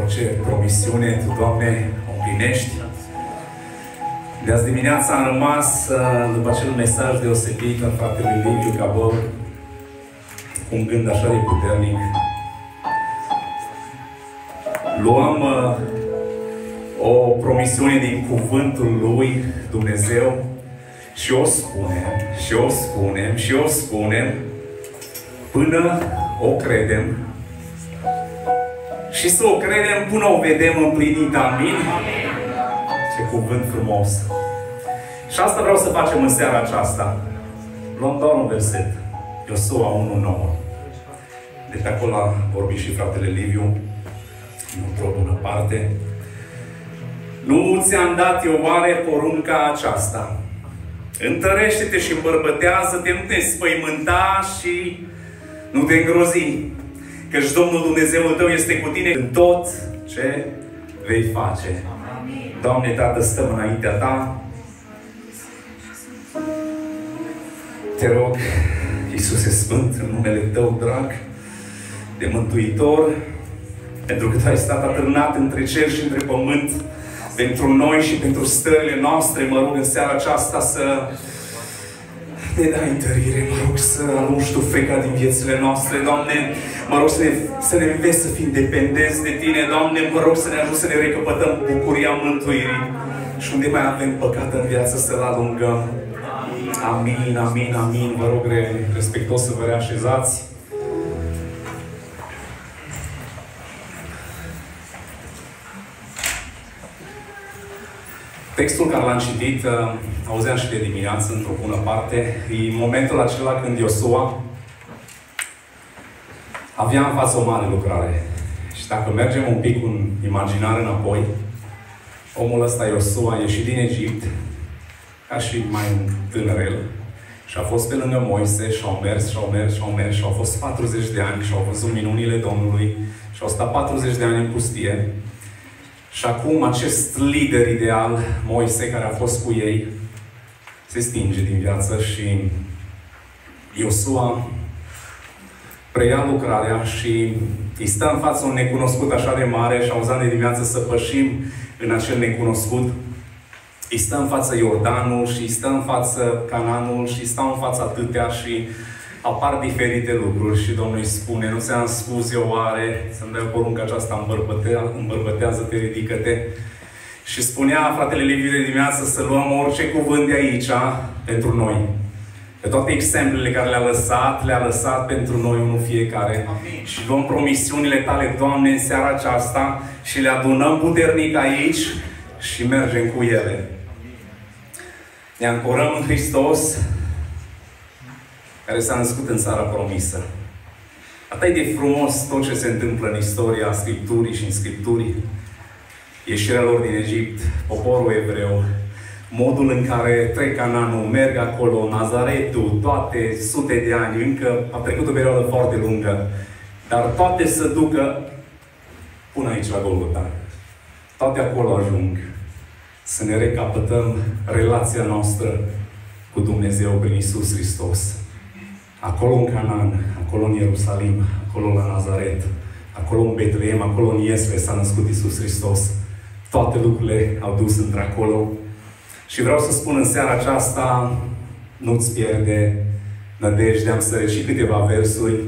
Orice promisiune Tu, Doamne, o împlinești. De azi dimineața am rămas, uh, după acel mesaj deosebit al fratelui Liviu Cabor, cu un gând așa de puternic. Luăm uh, o promisiune din cuvântul lui Dumnezeu și o spunem, și o spunem, și o spunem, până o credem și să o credem până o vedem împlinită. Amin? Ce cuvânt frumos! Și asta vreau să facem în seara aceasta. Luăm doar un verset. Iosua 1.9. De pe acolo a vorbit și fratele Liviu, într-o bună parte. Nu ți-am dat eu oare porunca aceasta? Întărește-te și îmbărbătează-te, nu te spăimânta și nu te îngrozi. Căci Domnul Dumnezeul tău este cu tine în tot ce vei face. Amin. Doamne, Tată, stăm înaintea Ta. Te rog, Iisuse Sfânt, în numele Tău drag, de Mântuitor, pentru că Tu ai stat atârnat între cer și între pământ, pentru noi și pentru stările noastre, mă rog în seara aceasta să ne dai întărire, mă rog să alungi Tu frica din viețile noastre, Doamne, mă rog să ne, să ne înveți să fim dependenți de Tine, Doamne, mă rog să ne ajut să ne recăpătăm bucuria mântuirii și unde mai avem păcat în viață să-L alungăm. Amin, amin, amin. Vă rog respectos să vă reașezați. Textul care l-am citit, uh, auzeam și de dimineață, într-o bună parte, e momentul acela când Iosua avea în față o mare lucrare. Și dacă mergem un pic în imaginar înapoi, omul ăsta, Iosua, a ieșit din Egipt, ca și mai un tânărel, și a fost pe lângă Moise și au mers, și au mers, și au mers, și au fost 40 de ani și au văzut minunile Domnului și au stat 40 de ani în pustie. Și acum acest lider ideal, Moise, care a fost cu ei, se stinge din viață și Iosua preia lucrarea și îi stă în față un necunoscut așa de mare și auzat de dimineață să pășim în acel necunoscut. Îi stă în față Iordanul și îi stă în față Cananul și îi stau în față atâtea și apar diferite lucruri și Domnul îi spune, nu ți-am spus eu oare să-mi dai porunca aceasta, îmbărbătează-te, ridică-te. Și spunea fratele Liviu de dimineață să luăm orice cuvânt de aici pentru noi. Pe toate exemplele care le-a lăsat, le-a lăsat pentru noi unul fiecare. Amin. Și luăm promisiunile tale, Doamne, în seara aceasta și le adunăm puternic aici și mergem cu ele. Ne ancorăm în Hristos, care s-a născut în țara promisă. Atât de frumos tot ce se întâmplă în istoria Scripturii și în Scripturii. Ieșirea lor din Egipt, poporul evreu, modul în care trec Cananul, merg acolo, Nazaretul, toate sute de ani, încă a trecut o perioadă foarte lungă, dar toate să ducă până aici la Golgota. Toate acolo ajung să ne recapătăm relația noastră cu Dumnezeu prin Isus Hristos. Acolo în Canaan, acolo în Ierusalim, acolo la Nazaret, acolo în Betleem, acolo în Iesle s-a născut Isus Hristos. Toate lucrurile au dus într-acolo. Și vreau să spun în seara aceasta, nu-ți pierde nădejdea, am să și câteva versuri.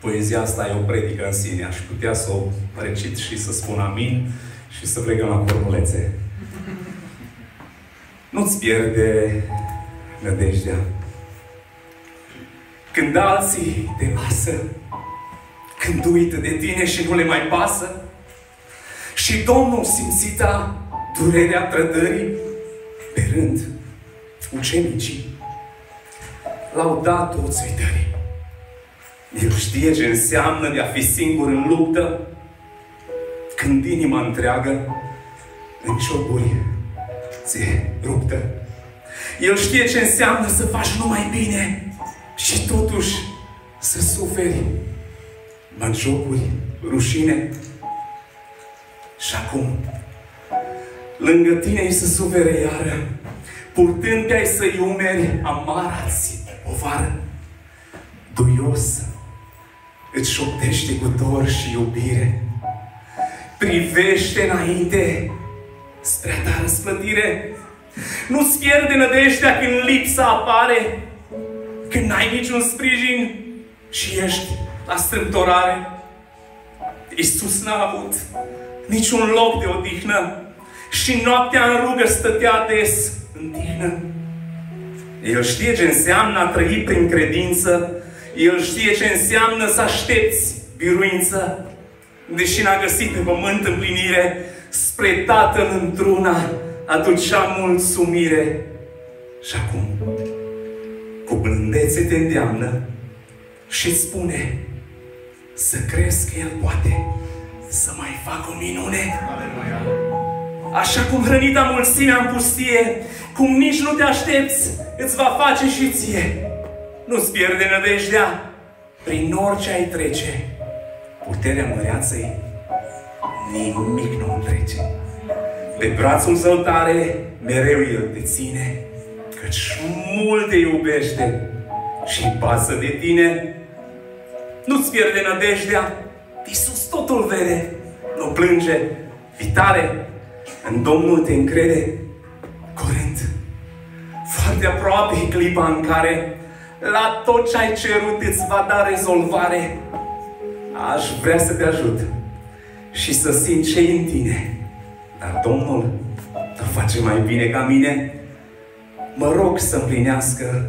Poezia asta e o predică în sine. Aș putea să o recit și să spun amin și să plecăm la formulețe. Nu-ți pierde nădejdea. Când alții te lasă, când uită de tine și nu le mai pasă, și Domnul simțita durerea trădării, pe rând, ucenicii l-au dat toți uitării. El știe ce înseamnă de a fi singur în luptă, când inima întreagă în cioburi ți ruptă. El știe ce înseamnă să faci numai bine și totuși să suferi bagiocuri, rușine. Și acum, lângă tine ai să sufere iară, purtând te ai să-i umeri amarați povară. Duios îți șoptește cu dor și iubire. Privește înainte spre a ta răsplătire. Nu-ți pierde nădejdea când lipsa apare, când n-ai niciun sprijin și ești la strâmtorare. Iisus n-a avut niciun loc de odihnă și noaptea în rugă stătea des în tihnă. El știe ce înseamnă a trăi prin credință, El știe ce înseamnă să aștepți biruință, deși n-a găsit pe pământ împlinire, spre Tatăl într-una aducea mulțumire. Și acum, cu blândețe te îndeamnă și spune să crezi că El poate să mai facă o minune. Așa cum hrănita mulțimea în pustie, cum nici nu te aștepți, îți va face și ție. Nu-ți pierde nădejdea prin orice ai trece. Puterea măreață-i nimic nu trece. Pe brațul său tare mereu El te ține, căci mult te iubește și pasă de tine. Nu-ți pierde nădejdea, Iisus totul vede, nu plânge, vitare, în Domnul te încrede, curând, foarte aproape e clipa în care la tot ce ai cerut îți va da rezolvare. Aș vrea să te ajut și să simt ce în tine. Dar Domnul te face mai bine ca mine. Mă rog să împlinească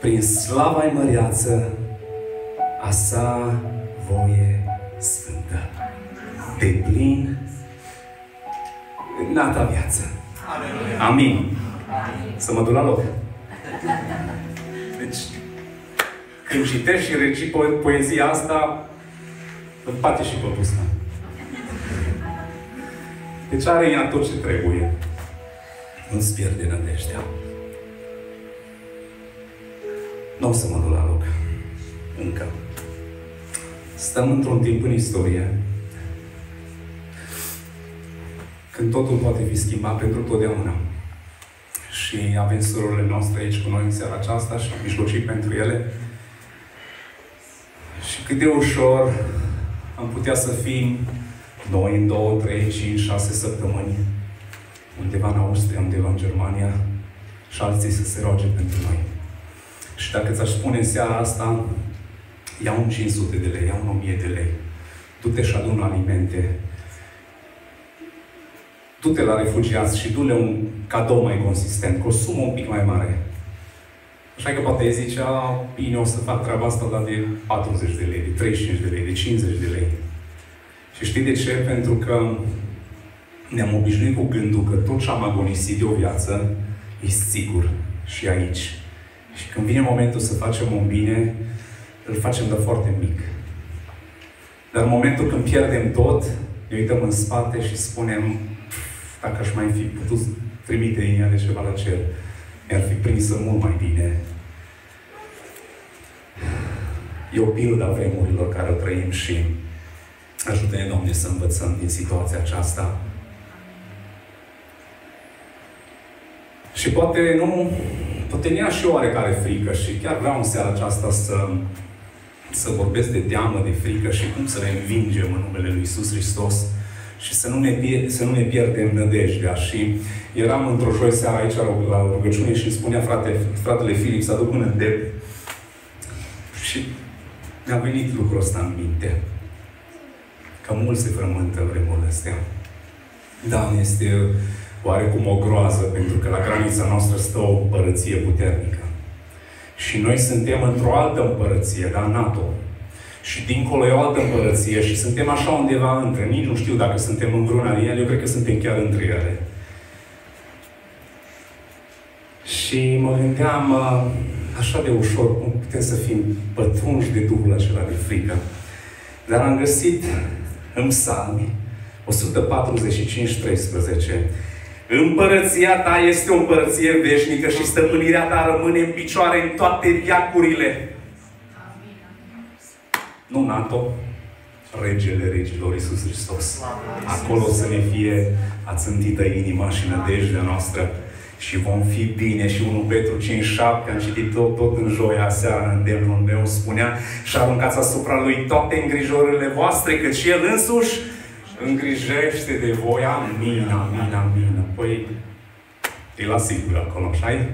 prin slava măreață a sa voie sfântă. De plin în alta viață. Amin. Să mă duc la loc. Deci, când citești și reci po- poezia asta, îl bate și pe busna. Deci are ea tot ce trebuie. Nu-ți pierde nădejdea. Nu o să mă duc la loc. Încă. Stăm într-un timp în istorie când totul poate fi schimbat pentru totdeauna. Și avem surorile noastre aici cu noi în seara aceasta și mijlocii pentru ele. Și cât de ușor am putea să fim noi în două, trei, cinci, șase săptămâni, undeva în Austria, undeva în Germania, și alții să se roage pentru noi. Și dacă ți-aș spune în seara asta, ia un 500 de lei, ia un 1000 de lei, du-te și adună alimente, du-te la refugiați și du-le un cadou mai consistent, cu o sumă un pic mai mare. Așa că poate zice, a, bine, o să fac treaba asta, dar de 40 de lei, de 35 de lei, de 50 de lei. Și știi de ce? Pentru că ne-am obișnuit cu gândul că tot ce am agonisit de o viață e sigur și aici. Și când vine momentul să facem un bine, îl facem de foarte mic. Dar în momentul când pierdem tot, ne uităm în spate și spunem, dacă aș mai fi putut trimite linia de ceva la cer, mi-ar fi prinsă mult mai bine. E o pildă a vremurilor care o trăim și ajută-ne, Doamne, să învățăm din situația aceasta. Și poate nu, poate ne ia și oarecare frică și chiar vreau în seara aceasta să, să vorbesc de teamă, de frică și cum să le învingem în numele Lui Isus Hristos și să nu ne, pier- să nu ne pierdem nădejdea. Și eram într-o joi seara aici la rugăciune și îmi spunea frate, fratele Filip să aduc un îndemn. Și mi-a venit lucrul ăsta în minte. Că mulți se frământă vremurile astea. Da, este oarecum o groază, pentru că la granița noastră stă o împărăție puternică. Și noi suntem într-o altă împărăție, la NATO. Și dincolo e o altă împărăție și suntem așa undeva între. Nici nu știu dacă suntem în vreuna din ele, eu cred că suntem chiar între ele. Și mă gândeam așa de ușor cum putem să fim pătrunși de Duhul acela de frică. Dar am găsit în psalmi 145-13 Împărăția ta este o împărăție veșnică și stăpânirea ta rămâne în picioare în toate viacurile. Nu NATO, Regele Regilor Iisus Hristos. Acolo să ne fie ațântită inima și nădejdea noastră și vom fi bine. Și 1 Petru 5, 7, am citit tot, tot în joia seara în demnul meu, spunea și aruncați asupra lui toate îngrijorările voastre, cât și el însuși îngrijește de voi, amin, amin, amin. Păi, e la sigur acolo, așa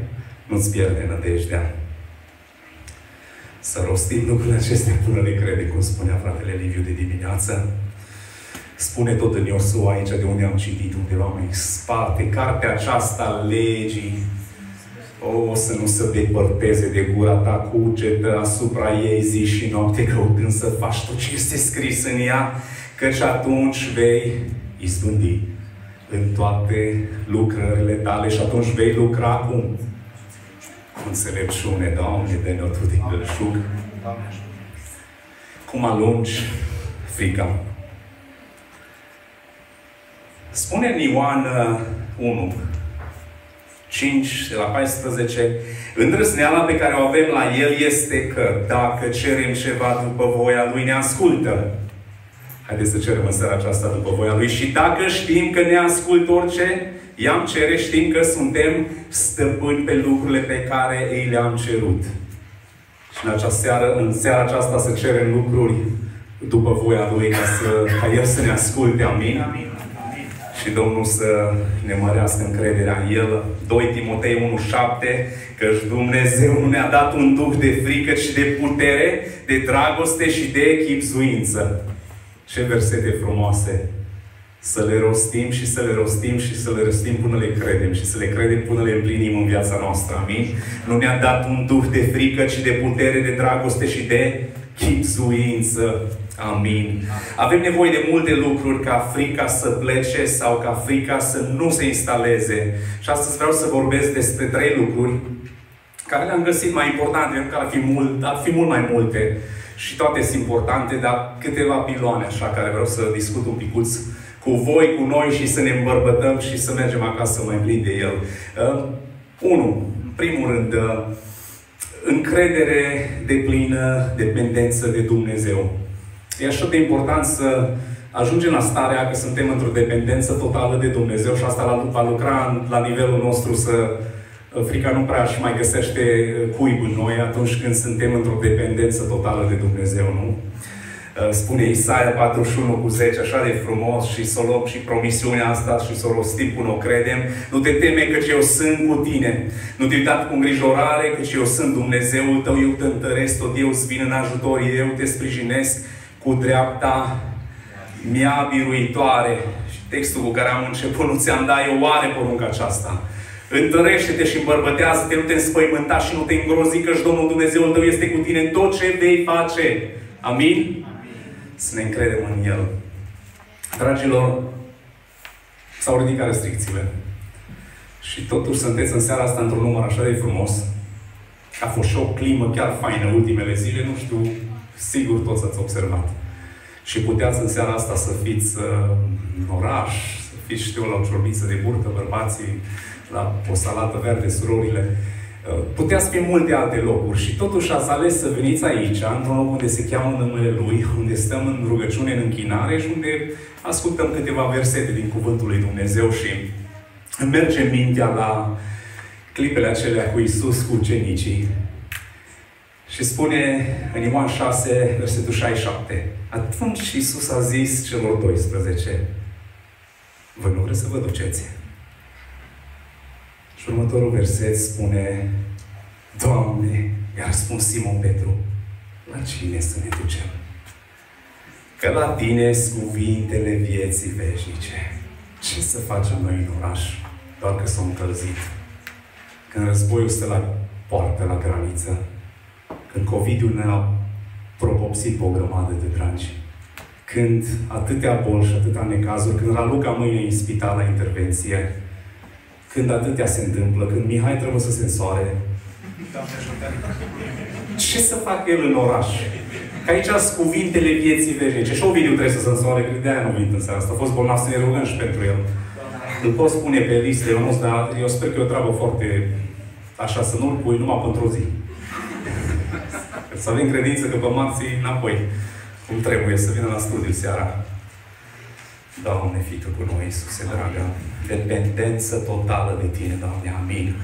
Nu-ți pierde nădejdea. Să rostim lucrurile acestea până le crede, cum spunea fratele Liviu de dimineață. Spune tot în Iosua aici, de unde am citit, undeva mai spate, cartea aceasta legii, o, să nu se depărteze de gura ta, cugetă asupra ei zi și noapte, căutând să faci tot ce este scris în ea, căci atunci vei izbândi în toate lucrările tale și atunci vei lucra cum? Cu înțelepciune, Doamne, de ne Tu din belșug. Cum alungi frica. Spune în Ioan 1, 5, de la 14, îndrăzneala pe care o avem la El este că dacă cerem ceva după voia Lui, ne ascultă. Haideți să cerem în seara aceasta după voia Lui. Și dacă știm că ne ascultă orice, i-am cere, știm că suntem stăpâni pe lucrurile pe care ei le-am cerut. Și în, această seară, în seara aceasta să cerem lucruri după voia Lui ca, să, ca El să ne asculte. Amin? Amin și Domnul să ne mărească încrederea în El. 2 Timotei 1,7 Căci Dumnezeu nu ne-a dat un duh de frică, ci de putere, de dragoste și de echipzuință. Ce versete frumoase! Să le rostim și să le rostim și să le rostim până le credem și să le credem până le împlinim în viața noastră. Amin? Nu ne-a dat un duh de frică, ci de putere, de dragoste și de chipzuință. Amin. Avem nevoie de multe lucruri ca frica să plece sau ca frica să nu se instaleze. Și astăzi vreau să vorbesc despre trei lucruri care le-am găsit mai importante, pentru că ar fi, mult, ar fi mult mai multe și toate sunt importante, dar câteva piloane așa care vreau să discut un picuț cu voi, cu noi și să ne îmbărbătăm și să mergem acasă mai plin de el. Uh, unu, în primul rând, uh, încredere de plină dependență de Dumnezeu. E așa de important să ajungem la starea că suntem într-o dependență totală de Dumnezeu și asta va lucra la nivelul nostru să frica nu prea și mai găsește cuib în noi atunci când suntem într-o dependență totală de Dumnezeu, nu? Spune Isaia 41 cu 10, așa de frumos și să o luăm și promisiunea asta și să o rostim până o credem. Nu te teme că eu sunt cu tine. Nu te uita cu îngrijorare că eu sunt Dumnezeul tău, eu te întăresc, tot eu îți vin în ajutor, eu te sprijinesc cu dreapta mea biruitoare. Și textul cu care am început, nu ți-am dat eu oare porunca aceasta. Întărește-te și îmbărbătează-te, nu te înspăimânta și nu te îngrozi, că Domnul Dumnezeul tău este cu tine în tot ce vei face. Amin? Amin? Să ne încredem în El. Dragilor, s-au ridicat restricțiile. Și totuși sunteți în seara asta într-un număr așa de frumos. A fost și o climă chiar faină ultimele zile, nu știu Sigur toți ați observat. Și puteați în seara asta să fiți uh, în oraș, să fiți, știu, la o ciorbiță de burtă, bărbații, la o salată verde, surorile. Uh, puteați fi multe alte locuri și totuși ați ales să veniți aici, într-un loc unde se cheamă numele Lui, unde stăm în rugăciune, în închinare și unde ascultăm câteva versete din Cuvântul Lui Dumnezeu și îmi merge mintea la clipele acelea cu Isus, cu ucenicii, și spune în Ioan 6, versetul 67. Atunci Iisus a zis celor 12, Voi nu vreți să vă duceți? Și următorul verset spune, Doamne, i-a răspuns Simon Petru, la cine să ne ducem? Că la tine sunt cuvintele vieții veșnice. Ce să facem noi în oraș? Doar că s-au încălzit. Când războiul stă la poartă, la graniță, când covid ne-a propopsit pe o grămadă de dragi. Când atâtea boli și atâtea necazuri, când Raluca mâine e în spital la intervenție, când atâtea se întâmplă, când Mihai trebuie să se însoare, ce să facă el în oraș? Că aici sunt cuvintele vieții veșnice. Și Ovidiu trebuie să se însoare, că de aia nu vin în seara asta. A fost bolnav să ne rugăm și pentru el. Îl pot spune pe listă, eu nu dar eu sper că e o treabă foarte așa, să nu-l pui numai pentru o zi. Să avem credință că marții înapoi, cum trebuie, să vină la studiu seara. Doamne, fi Tu cu noi, Iisuse dragă. Dependență totală de Tine, Doamne. Amin.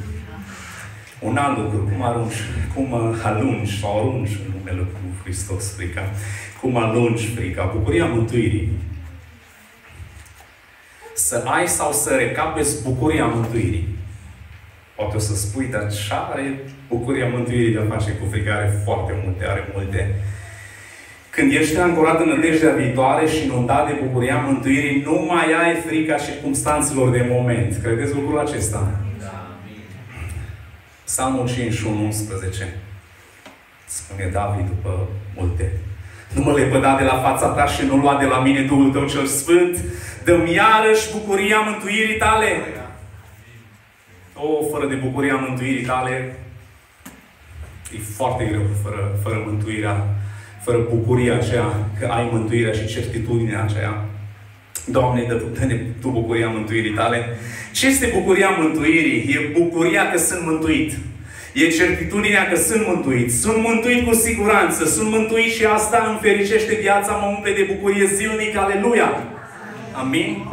Un alt lucru, cum arunci, cum alungi sau arunci în numele Lui Hristos frica, cum alungi frica, bucuria mântuirii. să ai sau să recapeți bucuria mântuirii. Poate o să spui, dar ce are bucuria mântuirii de a face cu fricare? Foarte multe, are multe. Când ești ancorat în nădejdea viitoare și inundat de bucuria mântuirii, nu mai ai frica circumstanțelor de moment. Credeți lucrul acesta? Da. Psalmul 51, 11. Spune David după multe. Nu mă lepăda de la fața ta și nu lua de la mine Duhul tău cel Sfânt. Dă-mi iarăși bucuria mântuirii tale. O, fără de bucuria mântuirii tale, e foarte greu fără, fără mântuirea, fără bucuria aceea că ai mântuirea și certitudinea aceea. Doamne, dă-ne Tu bucuria mântuirii tale. Ce este bucuria mântuirii? E bucuria că sunt mântuit. E certitudinea că sunt mântuit. Sunt mântuit cu siguranță. Sunt mântuit și asta îmi fericește viața, mă umple de bucurie zilnic. Aleluia! Amin?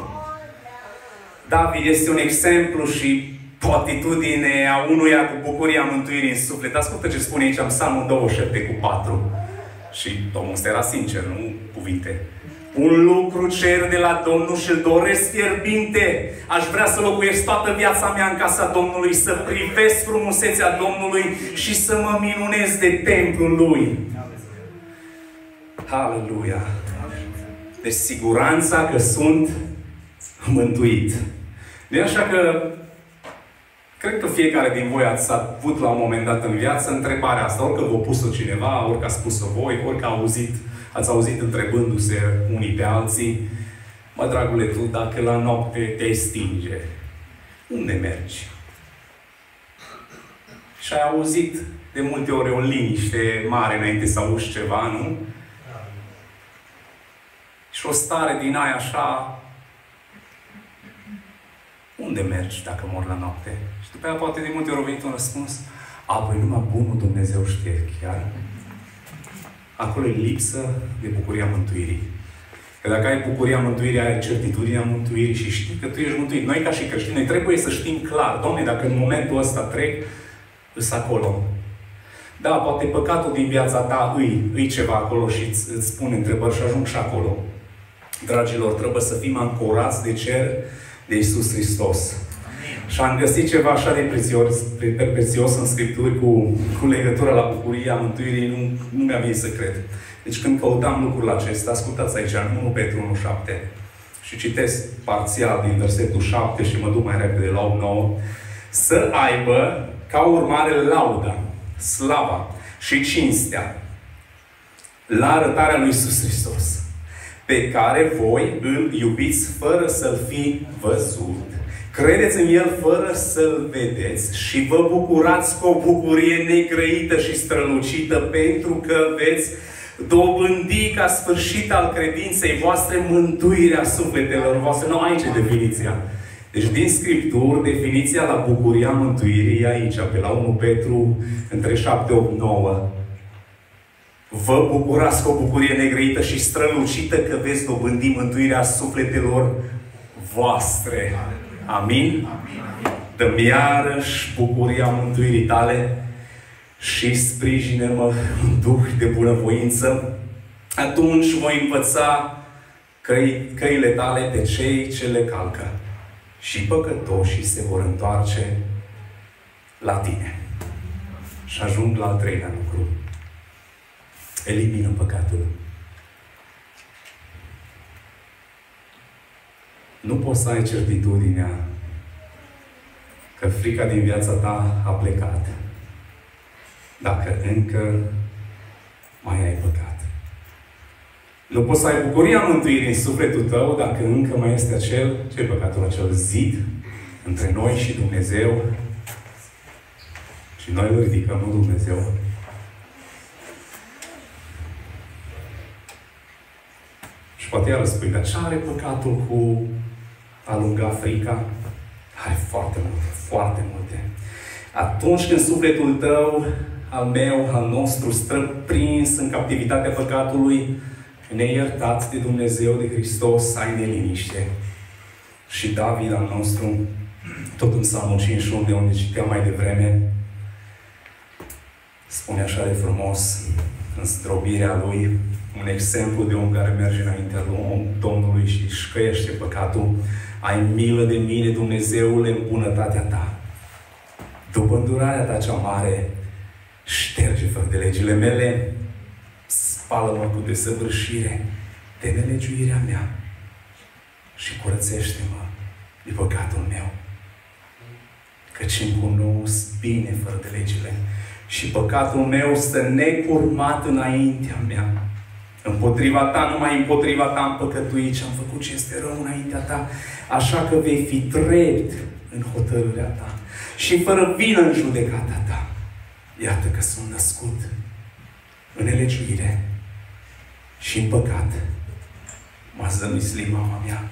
David este un exemplu și o atitudine a unuia cu bucuria mântuirii în suflet. Ascultă ce spune aici în Psalmul 27 cu 4. Și Domnul ăsta era sincer, nu cuvinte. Un lucru cer de la Domnul și îl doresc fierbinte. Aș vrea să locuiesc toată viața mea în casa Domnului, să privesc frumusețea Domnului și să mă minunez de templul Lui. Aleluia! Deci siguranța că sunt mântuit. De așa că Cred că fiecare din voi ați avut la un moment dat în viață întrebarea asta, orică v-a pus-o cineva, orică a spus-o voi, orică a auzit Ați auzit întrebându-se unii pe alții, mă, dragule, tu dacă la noapte te stinge, unde mergi? Și ai auzit de multe ori o liniște mare înainte să auzi ceva, nu? Și o stare din aia așa, unde mergi dacă mor la noapte? Și după aia poate de multe ori a venit un răspuns, a, păi numai bunul Dumnezeu știe chiar. Acolo e lipsă de bucuria mântuirii. Că dacă ai bucuria mântuirii, ai certitudinea mântuirii și știi că tu ești mântuit. Noi ca și creștini, noi trebuie să știm clar, Doamne, dacă în momentul ăsta trec, îs acolo. Da, poate păcatul din viața ta îi, îi ceva acolo și îți, îți spune întrebări și ajung și acolo. Dragilor, trebuie să fim ancorați de cer de Isus Hristos. Și am găsit ceva așa de prețios, de prețios în Scripturi cu, cu legătura la bucuria mântuirii, nu, nu mi-a venit să cred. Deci când căutam lucrul acesta, ascultați aici, în 1 Petru 1.7 și citesc parțial din versetul 7 și mă duc mai repede la 8 9, să aibă ca urmare lauda, slava și cinstea la arătarea lui Iisus Hristos, pe care voi îl iubiți fără să-L fi văzut Credeți în El fără să-L vedeți și vă bucurați cu o bucurie negrăită și strălucită pentru că veți dobândi ca sfârșit al credinței voastre mântuirea sufletelor voastre. Nu aici e definiția. Deci din Scripturi, definiția la bucuria mântuirii e aici, pe la 1 Petru, între 7, 8, 9. Vă bucurați cu o bucurie negrăită și strălucită că veți dobândi mântuirea sufletelor voastre. Amin. Amin? Dă-mi iarăși bucuria mântuirii tale și sprijine-mă în duh de bunăvoință. Atunci voi învăța căi, căile tale de cei ce le calcă și păcătoșii se vor întoarce la tine. Și ajung la al treilea lucru. Elimină păcatul. Nu poți să ai certitudinea că frica din viața ta a plecat dacă încă mai ai păcat. Nu poți să ai bucuria mântuirii în sufletul tău dacă încă mai este acel, ce păcatul acel zid între noi și Dumnezeu și noi îl ridicăm, nu Dumnezeu. Și poate iar spui, dar ce are păcatul cu alunga frica? Are foarte multe, foarte multe. Atunci când sufletul tău, al meu, al nostru, stă prins în captivitatea păcatului, neiertat de Dumnezeu, de Hristos, ai neliniște. Și David al nostru, tot în Psalmul 51, de unde citeam mai devreme, spune așa de frumos, în zdrobirea lui, un exemplu de om care merge înaintea Domnului și își căiește păcatul. Ai milă de mine, Dumnezeule, în bunătatea ta. După îndurarea ta cea mare, șterge fără de legile mele, spală-mă cu desăvârșire de nelegiuirea mea și curățește-mă de păcatul meu. Căci îmi cunosc bine fără de legile și păcatul meu stă necurmat înaintea mea. Împotriva ta, numai împotriva ta am păcătuit și am făcut ce este rău înaintea ta. Așa că vei fi drept în hotărârea ta și fără vină în judecata ta. Iată că sunt născut în nelegiuire și în păcat. M-a zămislit mama mea.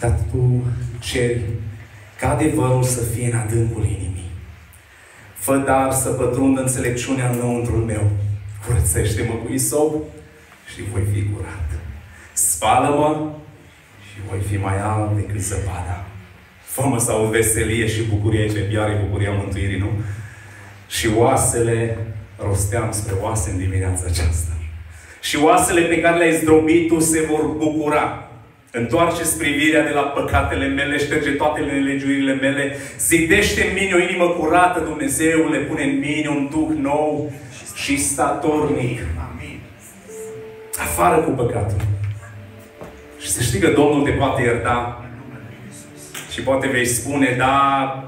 Dar tu ceri ca adevărul să fie în adâncul inimii. Fă dar să pătrundă înțelepciunea înăuntrul meu. Curățește-mă cu isop și voi fi curat. Spală-mă și voi fi mai alb decât zăpada. Fă-mă să aud veselie și bucurie, ce iar e bucuria mântuirii, nu? Și oasele rosteam spre oase în dimineața aceasta. Și oasele pe care le-ai zdrobit tu se vor bucura. Întoarce privirea de la păcatele mele, șterge toate nelegiuirile mele, zidește în mine o inimă curată, Dumnezeu, le pune în mine un duh nou și statornic. Afară cu păcatul. Și să știi că Domnul te poate ierta. Și poate vei spune, da,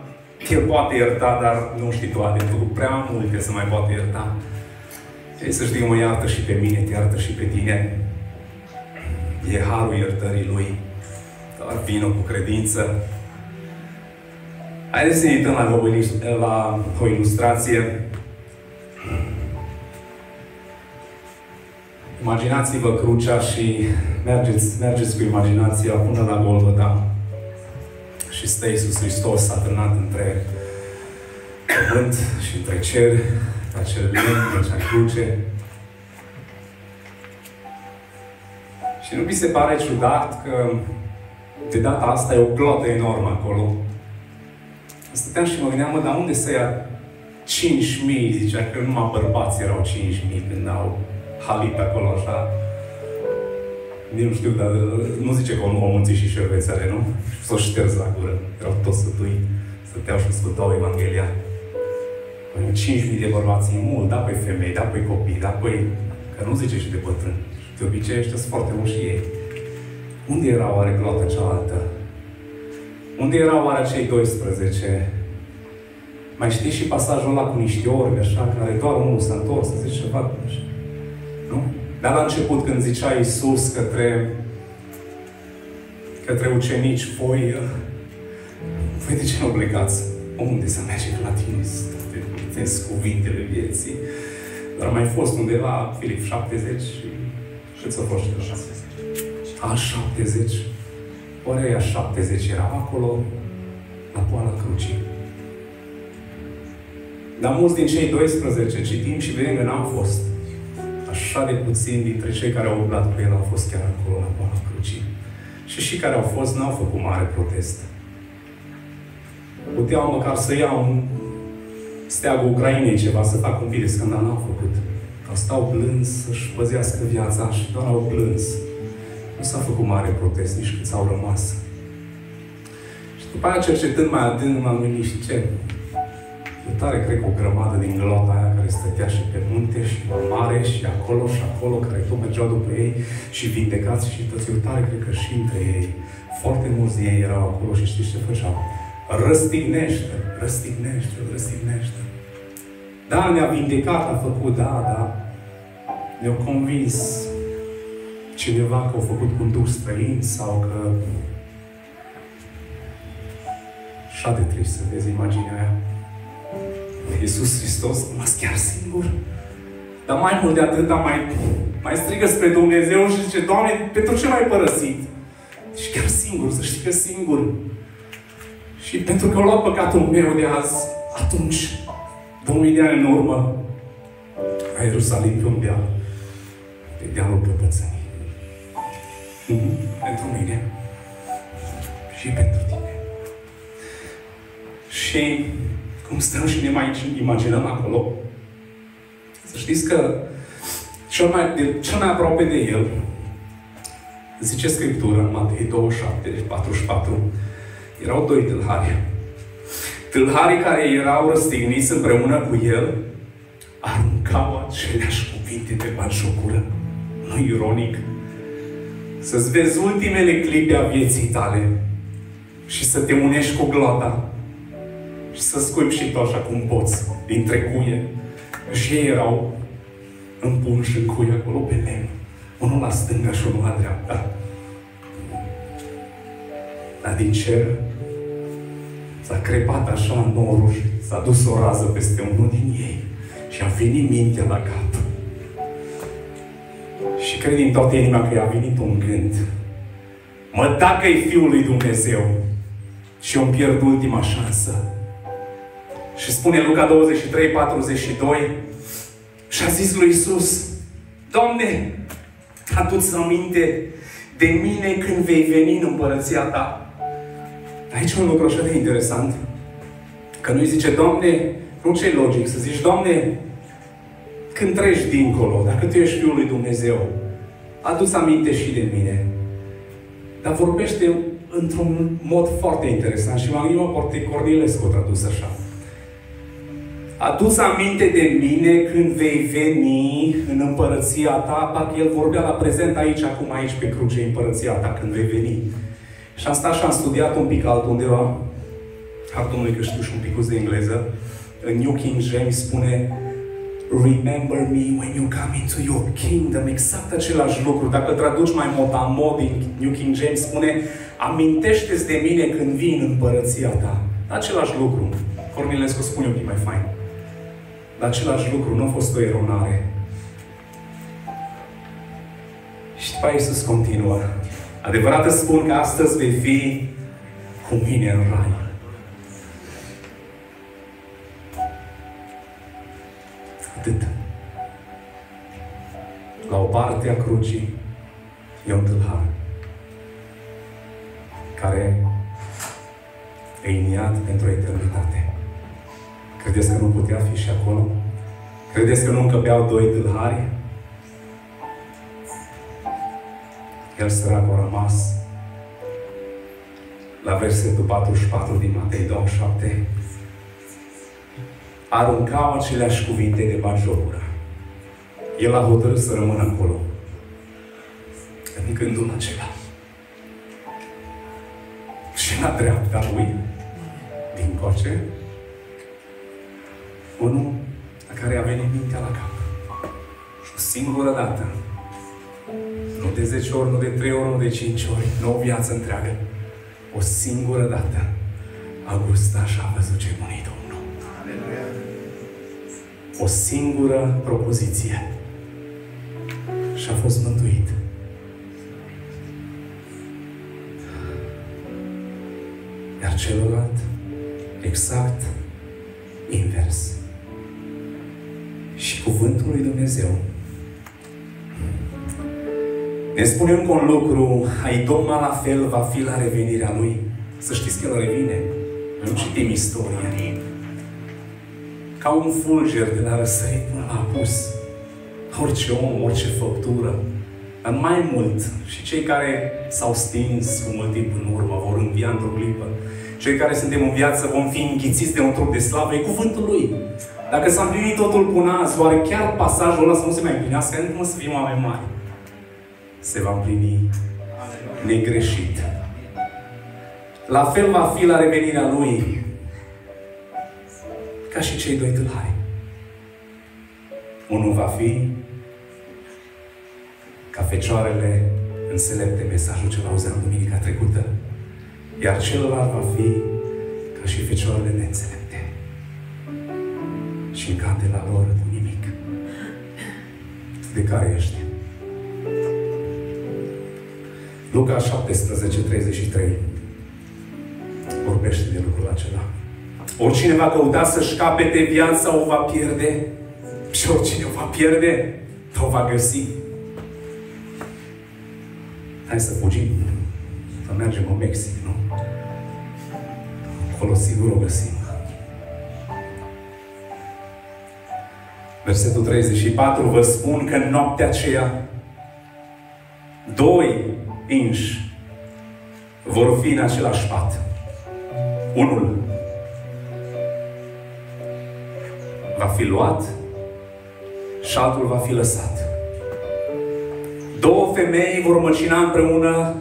El poate ierta, dar nu știi tu, de făcut prea multe să mai poate ierta. Și să știi, mă iartă și pe mine, te iartă și pe tine. E harul iertării Lui. Dar vină cu credință. Haideți să ne uităm la, la o ilustrație. Imaginați-vă crucea și mergeți, mergeți cu imaginația până la Golgota. Și stă Iisus Hristos atârnat între pământ și între cer, acel lemn, acea cruce. Și nu vi se pare ciudat că de data asta e o glotă enormă acolo. Stăteam și mă gândeam, mă, dar unde să ia 5.000? Zicea că numai bărbați erau 5.000 când au halit acolo așa. Nici nu știu, dar nu zice că nu au munțit și șervețele, nu? Și s-o șters la gură. Erau toți sătui. Stăteau și ascultau Evanghelia. Păi 5.000 de bărbați e mult, da, pe femei, da, pe copii, da, pe... Că nu zice și de bătrâni. De obicei ăștia sunt foarte mulți și ei. Unde era oare gloata cealaltă? Unde erau oare cei 12? Mai știi și pasajul ăla cu niște orbi, așa, care doar unul s-a întors, să zice ceva, așa. Nu? Dar la început, când zicea Iisus către, către ucenici, voi, voi de ce nu plecați? Unde să mergem la tine? Toate cuvintele vieții. Dar mai fost undeva, Filip, 70 și cât a fost? 70. A 70. Oare ea 70 era acolo, la poala crucii. Dar mulți din cei 12 citim și vedem că n-au fost. Așa de puțin dintre cei care au umblat cu el au fost chiar acolo la poala crucii. Și și care au fost n-au făcut mare protest. Puteau măcar să iau un steagul Ucrainei ceva, să facă un pic de scandal, n-au făcut. Au stau plâns să-și păzească viața și doar au plâns. Nu s-a făcut mare protest, nici cât s-au rămas. Și după aia, cercetând mai adânc, m-am gândit și ce? Eu tare cred că o grămadă din glota aia care stătea și pe munte și pe mare și acolo și acolo, care tot mergeau după ei și vindecați și toți. Eu tare cred că și între ei, foarte mulți din ei erau acolo și știți ce făceau? Răstignește, răstignește, răstignește. Da, ne-a vindecat, a făcut, da, da. Ne-au convins cineva că au făcut cu duh străin sau că... Așa de trist să vezi imaginea aia. Iisus Hristos rămas chiar singur. Dar mai mult de atât, mai, mai strigă spre Dumnezeu și zice, Doamne, pentru ce m-ai părăsit? Și chiar singur, să știi că singur. Și pentru că au luat păcatul meu de azi, atunci 2000 de ani în urmă, a Ierusalim pe un deal, pe dealul căpățânii. Mm-hmm. Pentru mine și pentru tine. Și cum stăm și ne mai imaginăm acolo, să știți că Cel mai, de, cel mai aproape de el, zice Scriptura în Matei 27, deci 44, erau doi tâlhari. Tâlharii care erau răstigniți împreună cu el, aruncau aceleași cuvinte de batjocură. Nu ironic. Să-ți vezi ultimele clipe a vieții tale și să te unești cu gloata și să scuipi și tu așa cum poți, dintre cuie. Și ei erau împunși în cuie acolo pe lemn. Unul la stânga și unul la dreapta. Dar din cer s-a crepat așa norul și s-a dus o rază peste unul din ei și a venit mintea la cap. Și cred din toată inima că i-a venit un gând. Mă, dacă e Fiul lui Dumnezeu și eu îmi pierd ultima șansă. Și spune Luca 23, 42 și a zis lui Isus, Doamne, adu-ți aminte de mine când vei veni în împărăția ta. Aici un lucru așa de interesant. Că nu-i zice, Doamne, nu ce logic să zici, Doamne, când treci dincolo, dacă Tu ești Fiul lui Dumnezeu, adu-ți aminte și de mine. Dar vorbește într-un mod foarte interesant și m-am gândit, poate Cornilescu a tradus așa. Adu-ți aminte de mine când vei veni în împărăția ta, parcă el vorbea la prezent aici, acum aici pe cruce, împărăția ta, când vei veni. Și am stat și am studiat un pic altundeva, har Domnului că știu și un pic de engleză, în New King James spune Remember me when you come into your kingdom. Exact același lucru. Dacă traduci mai mod din New King James, spune Amintește-ți de mine când vin în împărăția ta. Același lucru. Cornilescu spune un pic mai fain. Dar același lucru nu a fost o eronare. Și după Iisus continuă. Adevărat îți spun că astăzi vei fi cu mine în rai. La o parte a crucii e un tâlhar care e iniat pentru eternitate. Credeți că nu putea fi și acolo? Credeți că nu încăpeau doi tâlhari? El săracul a rămas la versetul 44 din Matei 27 aruncau aceleași cuvinte de bajocură. El a hotărât să rămână acolo. În gândul acela. Și la dreapta lui, din coace, unul la care a venit mintea la cap. Și o singură dată, nu de 10 ori, nu de 3 ori, nu de 5 ori, nu o viață întreagă, o singură dată, a gustat și a văzut ce bunit Domnul. O singură propoziție. Și a fost mântuit. Iar celălalt, exact invers. Și cuvântul lui Dumnezeu ne spune încă un lucru, ai Domnul la fel va fi la revenirea Lui. Să știți că El revine. Noi nu citim istoria. Ca un fulger de la răsărit până la apus. Orice om, orice făptură. Dar mai mult, și cei care s-au stins cu mult timp în urmă vor învia într-o clipă. Cei care suntem în viață vom fi înghițiți de un trup de slavă. E cuvântul Lui. Dacă s-a împlinit totul până azi, oare chiar pasajul ăla să nu se mai împlinească? Nu să fim oameni mari. Se va împlini negreșit. La fel va fi la revenirea Lui ca și cei doi tâlhari. Unul va fi ca fecioarele înțelepte, mesajul ce l-auzeam duminica trecută, iar celălalt va fi ca și fecioarele neînțelepte. Și în la lor cu nimic. De care ești? Luca 17, 33 vorbește de lucrul acela. Oricine va căuta să-și capete viața, o va pierde. Și oricine o va pierde, o va găsi. Hai să fugim. Să mergem în Mexic, nu? Acolo sigur o găsim. Versetul 34, vă spun că în noaptea aceea doi inși vor fi în același pat. Unul va fi luat și altul va fi lăsat. Două femei vor măcina împreună,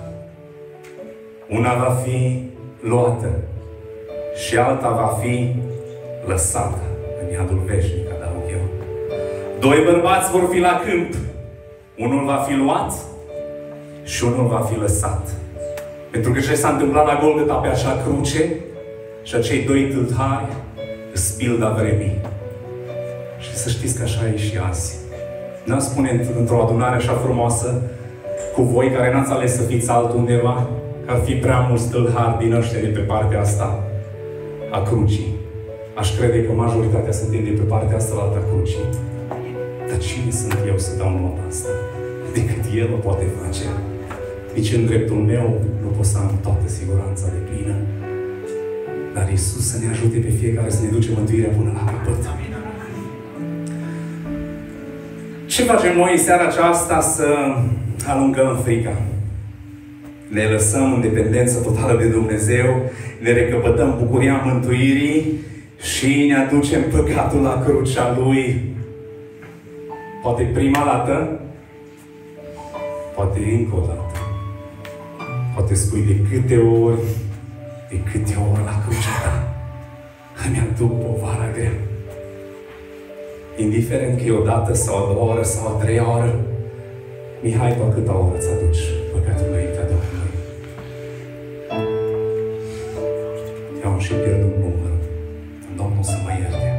una va fi luată și alta va fi lăsată în iadul veșnic, adaug eu. Doi bărbați vor fi la câmp, unul va fi luat și unul va fi lăsat. Pentru că ce s-a întâmplat la Golgota pe acea cruce și acei doi tâlhari spilda vremii. Și să știți că așa e și azi. Nu spune într-o adunare așa frumoasă cu voi care n-ați ales să fiți altundeva, că ar fi prea mulți tâlhari din ăștia de pe partea asta a crucii. Aș crede că majoritatea suntem de pe partea asta la alta crucii. Dar cine sunt eu să dau nota asta? Decât El o poate face. Nici în dreptul meu nu pot să am toată siguranța de plină. Dar Isus să ne ajute pe fiecare să ne duce mântuirea până la capăt. Ce facem noi în seara aceasta să alungăm frica? Ne lăsăm în dependență totală de Dumnezeu, ne recăpătăm bucuria mântuirii și ne aducem păcatul la crucea Lui. Poate prima dată, poate încă o dată. Poate spui de câte ori, de câte ori la crucea ta îmi aduc povara grea. Indiferent că e o dată sau o două oră sau o trei oră, Mihai, doar câtă oră îți aduci păcatul înaintea Domnului. Eu am și pierdut numărul. Domnul să mă ierte.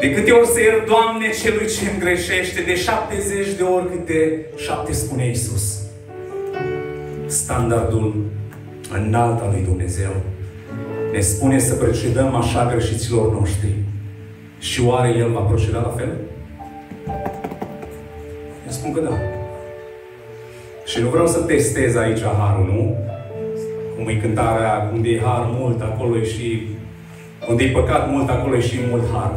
De câte ori să iert, Doamne, celui ce îmi greșește, de 70 de ori câte șapte spune Iisus. Standardul înalt al lui Dumnezeu ne spune să procedăm așa greșiților noștri. Și oare El va proceda la fel? Eu spun că da. Și nu vreau să testez aici harul, nu? Cum e cântarea, unde e har mult, acolo e și... Unde e păcat mult, acolo e și mult har.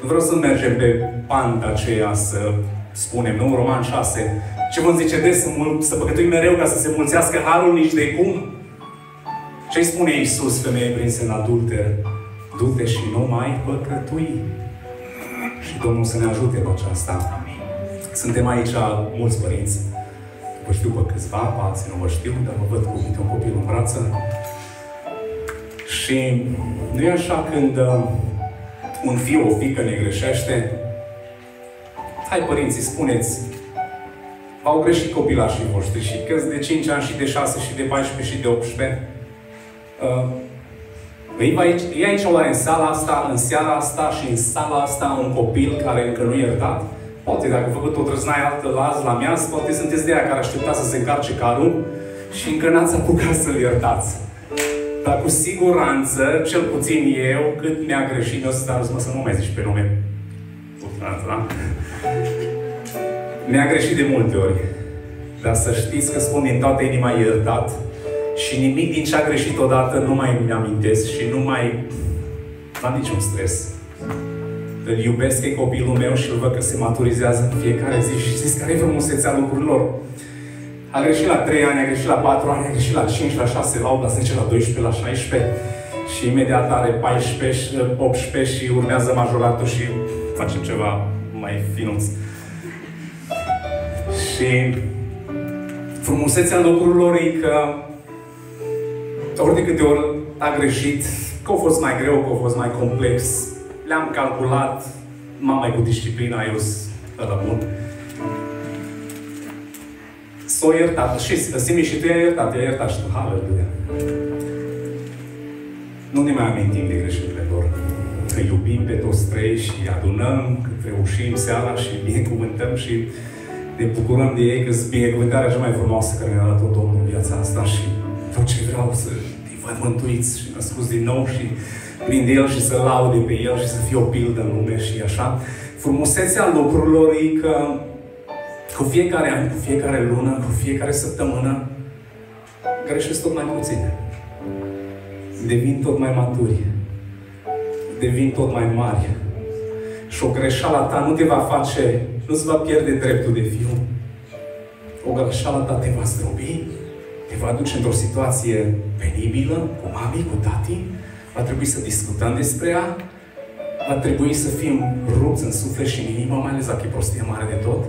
Nu vreau să mergem pe panta aceea să spunem, nu? Roman 6. Ce vă zice des să, mul- să păcătuim mereu ca să se mulțească harul nici de cum? Ce spune Iisus femeie prinse în adulter? Du-te și nu mai păcătui. Și Domnul să ne ajute în aceasta. Suntem aici mulți părinți. Vă știu pe câțiva, pe alții nu vă știu, dar vă văd cu câte un copil în brață. Și nu e așa când uh, un fiu, o fică ne greșește, hai părinții, spuneți, au greșit copilașii voștri și că de 5 ani și de 6 și de 14 și de 18. Uh, e aici, e aici oare în sala asta, în seara asta și în sala asta un copil care încă nu e iertat? Poate dacă a făcut o trăznaie altă la azi, la miaz, poate sunteți de aia care aștepta să se încarce carul și încă n-ați apucat să-l iertați. Dar cu siguranță, cel puțin eu, cât mi-a greșit, eu să mă să nu mai zici pe nume. Da? Mi-a greșit de multe ori. Dar să știți că spun din toată inima iertat și nimic din ce a greșit odată nu mai îmi amintesc și nu mai am niciun stres. Îl iubesc pe copilul meu și îl văd că se maturizează în fiecare zi și știți care e frumusețea lucrurilor? A greșit la 3 ani, a greșit la 4 ani, a greșit la 5, la 6, la 8, la 10, la 12, la 16 și imediat are 14, 18 și urmează majoratul și facem ceva mai finuț. Și frumusețea lucrurilor e că ori de câte ori a greșit, că a fost mai greu, că a fost mai complex, le-am calculat, m-am mai cu disciplina, eu sunt ăla bun. S-o iertat. Și Simți și tu i-ai iertat, i-ai iertat și tu. Haleluia. Nu ne mai amintim de greșelile lor. Că iubim pe toți trei și adunăm, că reușim seara și binecuvântăm și ne bucurăm de ei, că sunt binecuvântarea cea mai frumoasă care ne-a dat-o Domnul în viața asta și tot ce vreau să îi văd mântuiți și născuți din nou și prin El și să laude pe El și să fie o pildă în lume și așa. Frumusețea lucrurilor e că cu fiecare an, cu fiecare lună, cu fiecare săptămână, greșesc tot mai puține. Devin tot mai maturi. Devin tot mai mari. Și o greșeală ta nu te va face, nu-ți va pierde dreptul de fiu. O greșeală ta te va zdrobi, te va duce într-o situație penibilă, cu mami, cu tati, va trebui să discutăm despre ea, va trebui să fim rupți în suflet și în inimă, mai ales dacă e prostie mare de tot.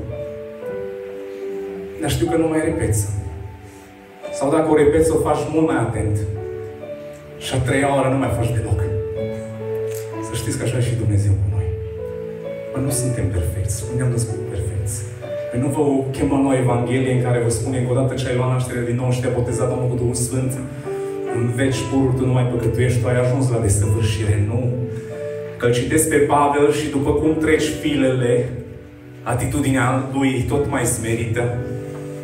Dar știu că nu mai repeți. Sau dacă o repeți, o faci mult mai atent. Și a treia oară nu mai faci deloc. Să știți că așa și Dumnezeu cu noi. Bă, nu suntem perfecți. Spuneam nu suntem perfecți. Păi nu vă chemăm la Evanghelie în care vă spune că odată ce ai luat naștere din nou și te-a botezat Domnul cu Duhul Sfânt, în veci pur tu nu mai păcătuiești, tu ai ajuns la desăvârșire. Nu. Că citesc pe Pavel și după cum treci filele, atitudinea lui tot mai smerită,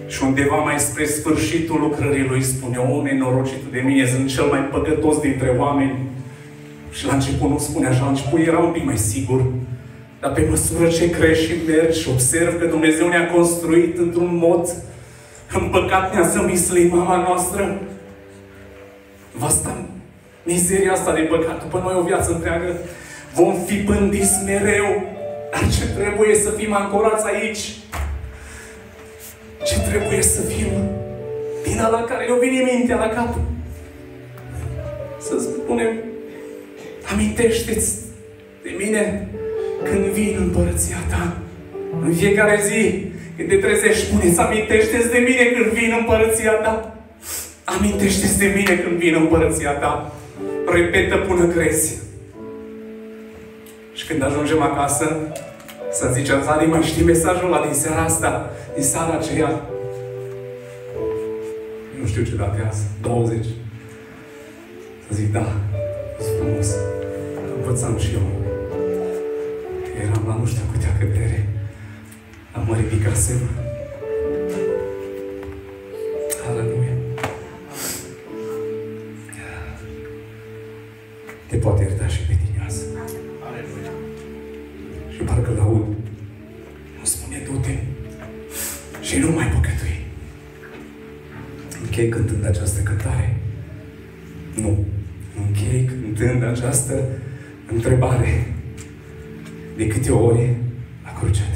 și undeva mai spre sfârșitul lucrării lui spune, o, nenorocitul de mine, sunt cel mai păcătos dintre oameni. Și la început nu spune așa, la început era un pic mai sigur. Dar pe măsură ce crești și mergi și observ că Dumnezeu ne-a construit într-un mod împăcat, ne-a zămislit mama noastră, va sta mizeria asta de păcat după noi o viață întreagă. Vom fi pândiți mereu, dar ce trebuie să fim ancorați aici? Ce trebuie să fim din la care eu vine mintea la cap? Să spunem, amintește-ți de mine când vin în împărăția ta. În fiecare zi, când te trezești, spuneți, amintește-ți de mine când vin în împărăția ta. Amintește-ți de mine când vin în împărăția ta. Repetă până crezi. Și când ajungem acasă, să zicem, Zali, mai știi mesajul ăla din seara asta, din seara aceea? Nu știu ce datează, 20. Să zic, da, frumos. Învățam și eu. Eram la nu știu câtea cădere. Am mă ridicasem. Aleluia. Te poate ierta și pe tine azi. Aleluia. Și parcă la aud. Nu spune du-te și nu mai păcătui. Închei cântând această cântare. Nu. Închei cântând această întrebare. De câte ori la crucea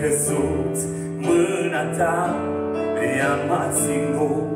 căzut, mâna ta ea-m-a ținut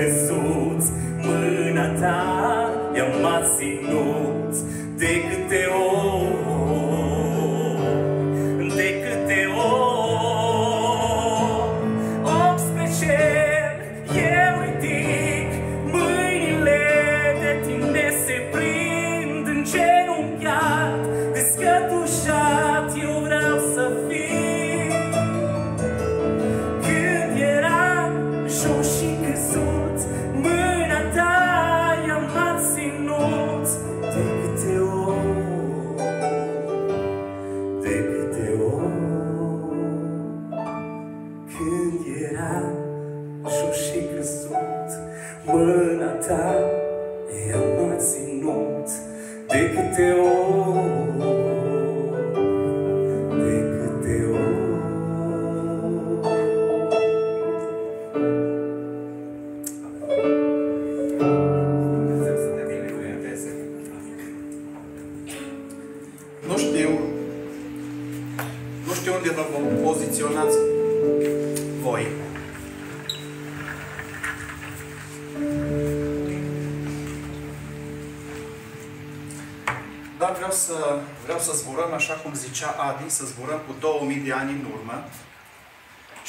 jos și căzut Mâna ta i-a m-a ținut De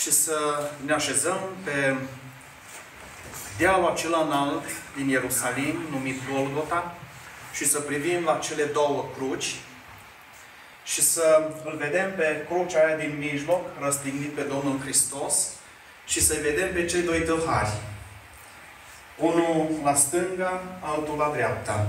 și să ne așezăm pe dealul acela înalt din Ierusalim, numit Golgota, și să privim la cele două cruci și să îl vedem pe crucea aia din mijloc, răstignit pe Domnul Hristos, și să vedem pe cei doi tâlhari. Unul la stânga, altul la dreapta.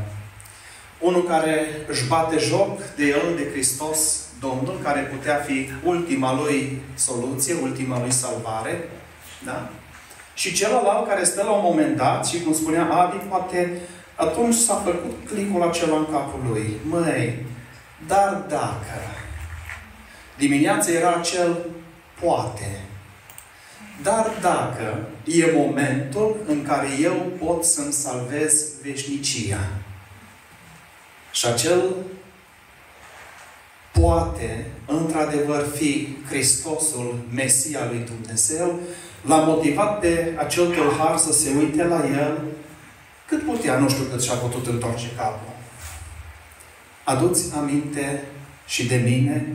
Unul care își bate joc de el, de Hristos, Domnul, care putea fi ultima lui soluție, ultima lui salvare. Da? Și celălalt care stă la un moment dat și, cum spunea Adi, poate atunci s-a făcut clicul acela în capul lui. Măi, dar dacă dimineața era acel poate, dar dacă e momentul în care eu pot să-mi salvez veșnicia. Și acel poate, într-adevăr, fi Hristosul, Mesia lui Dumnezeu, l-a motivat pe acel tâlhar să se uite la el cât putea, nu știu cât și-a putut întoarce capul. Aduți aminte și de mine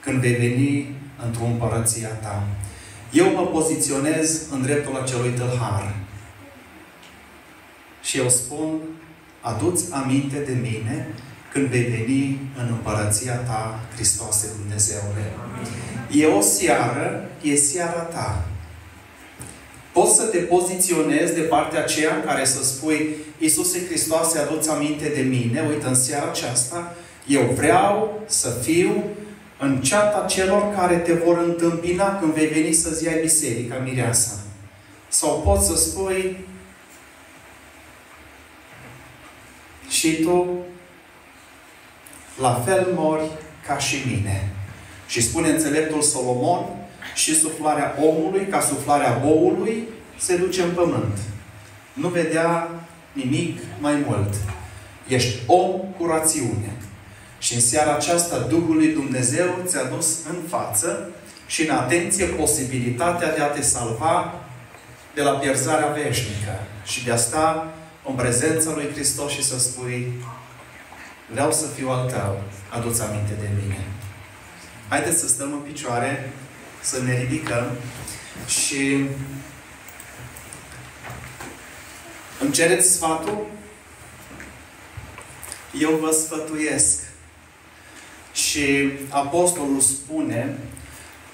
când vei veni într-o împărăția ta. Eu mă poziționez în dreptul acelui tâlhar. Și eu spun, aduți aminte de mine când vei veni în împărăția ta, Hristoase Dumnezeule. E o seară, e seara ta. Poți să te poziționezi de partea aceea în care să spui Iisuse Hristoase, aduți aminte de mine, uite, în seara aceasta, eu vreau să fiu în ceata celor care te vor întâmpina când vei veni să-ți iai biserica mireasa. Sau poți să spui și tu la fel mori ca și mine. Și spune înțeleptul Solomon, și suflarea omului, ca suflarea boului, se duce în pământ. Nu vedea nimic mai mult. Ești om cu rațiune. Și în seara aceasta Duhul lui Dumnezeu ți-a dus în față și în atenție posibilitatea de a te salva de la pierzarea veșnică și de a sta în prezența lui Hristos și să spui vreau să fiu al tău, adu-ți aminte de mine. Haideți să stăm în picioare, să ne ridicăm și îmi cereți sfatul? Eu vă sfătuiesc. Și Apostolul spune,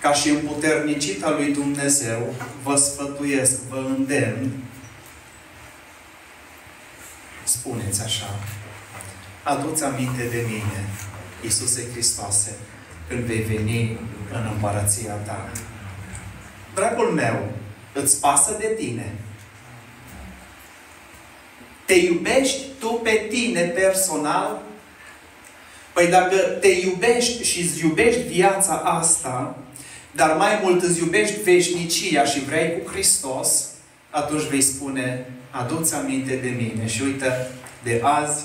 ca și împuternicita lui Dumnezeu, vă sfătuiesc, vă îndemn, spuneți așa, aduți aminte de mine, Iisuse Hristoase, când vei veni în împărăția ta. Dragul meu, îți pasă de tine. Te iubești tu pe tine personal? Păi dacă te iubești și îți iubești viața asta, dar mai mult îți iubești veșnicia și vrei cu Hristos, atunci vei spune, adu-ți aminte de mine și uite, de azi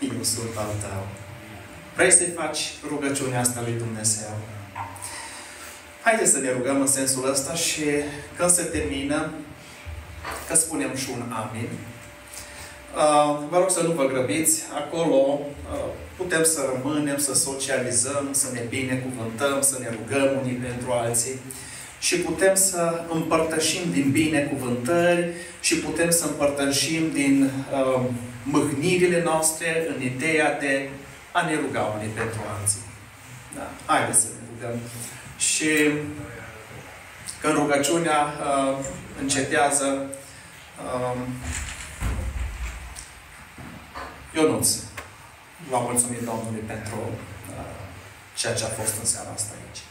eu sunt al tău. Vrei să-i faci rugăciunea asta lui Dumnezeu? haideți să ne rugăm în sensul ăsta și când se termină, că spunem și un amin. Uh, vă rog să nu vă grăbiți. Acolo uh, putem să rămânem, să socializăm, să ne binecuvântăm, să ne rugăm unii pentru alții și putem să împărtășim din binecuvântări și putem să împărtășim din uh, mâhnirile noastre în ideea de a ne ruga unii pentru alții. Da? Haideți să ne rugăm. Și când rugăciunea uh, încetează, uh, Ionuț, v-am mulțumit Domnului pentru uh, ceea ce a fost în seara asta aici.